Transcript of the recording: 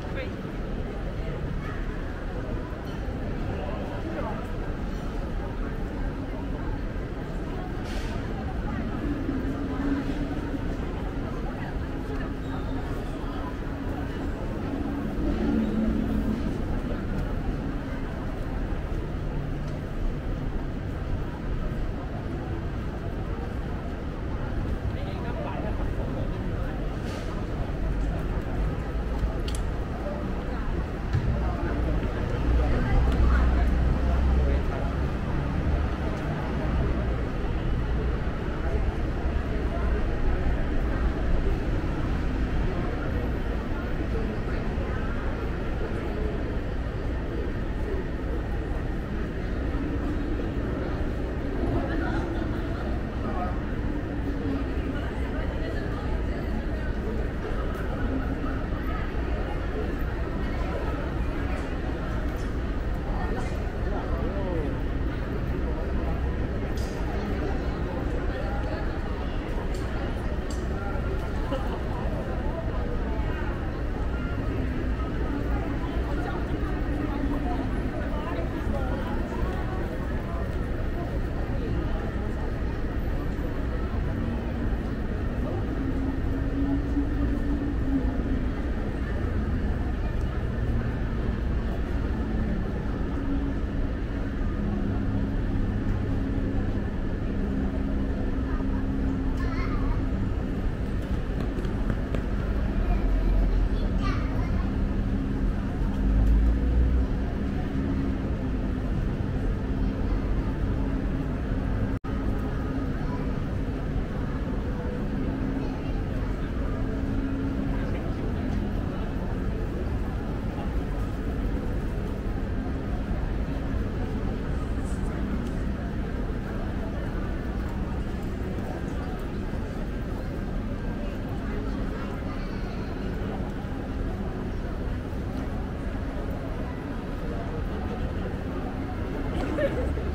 quite crazy. Ha ha ha.